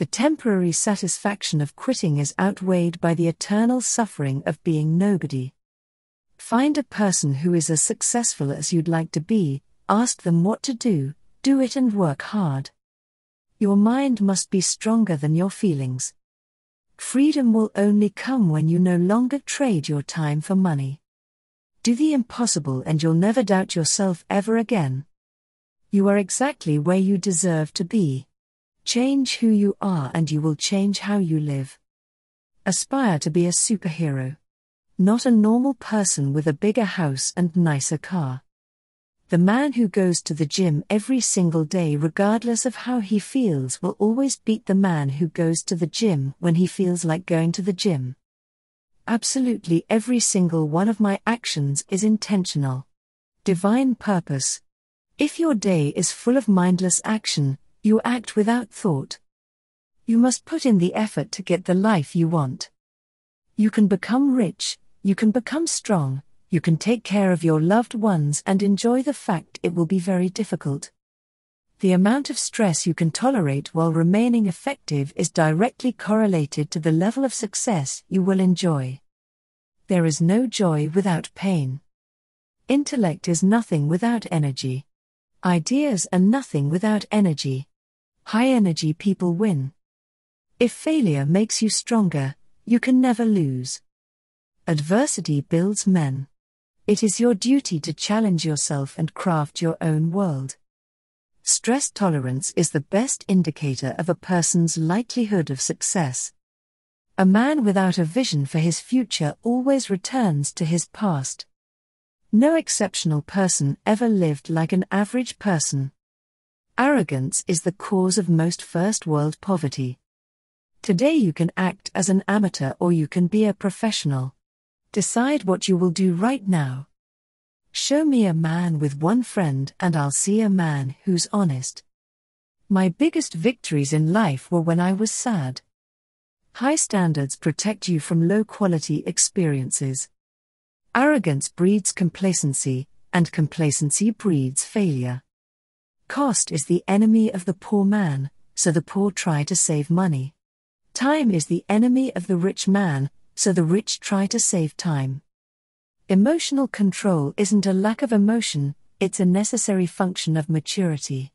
The temporary satisfaction of quitting is outweighed by the eternal suffering of being nobody. Find a person who is as successful as you'd like to be, ask them what to do, do it and work hard. Your mind must be stronger than your feelings. Freedom will only come when you no longer trade your time for money. Do the impossible and you'll never doubt yourself ever again. You are exactly where you deserve to be. Change who you are and you will change how you live. Aspire to be a superhero. Not a normal person with a bigger house and nicer car. The man who goes to the gym every single day, regardless of how he feels, will always beat the man who goes to the gym when he feels like going to the gym. Absolutely every single one of my actions is intentional. Divine purpose. If your day is full of mindless action, you act without thought. You must put in the effort to get the life you want. You can become rich, you can become strong, you can take care of your loved ones and enjoy the fact it will be very difficult. The amount of stress you can tolerate while remaining effective is directly correlated to the level of success you will enjoy. There is no joy without pain. Intellect is nothing without energy. Ideas are nothing without energy. High energy people win. If failure makes you stronger, you can never lose. Adversity builds men. It is your duty to challenge yourself and craft your own world. Stress tolerance is the best indicator of a person's likelihood of success. A man without a vision for his future always returns to his past. No exceptional person ever lived like an average person. Arrogance is the cause of most first world poverty. Today you can act as an amateur or you can be a professional. Decide what you will do right now. Show me a man with one friend and I'll see a man who's honest. My biggest victories in life were when I was sad. High standards protect you from low quality experiences. Arrogance breeds complacency, and complacency breeds failure. Cost is the enemy of the poor man, so the poor try to save money. Time is the enemy of the rich man, so the rich try to save time. Emotional control isn't a lack of emotion, it's a necessary function of maturity.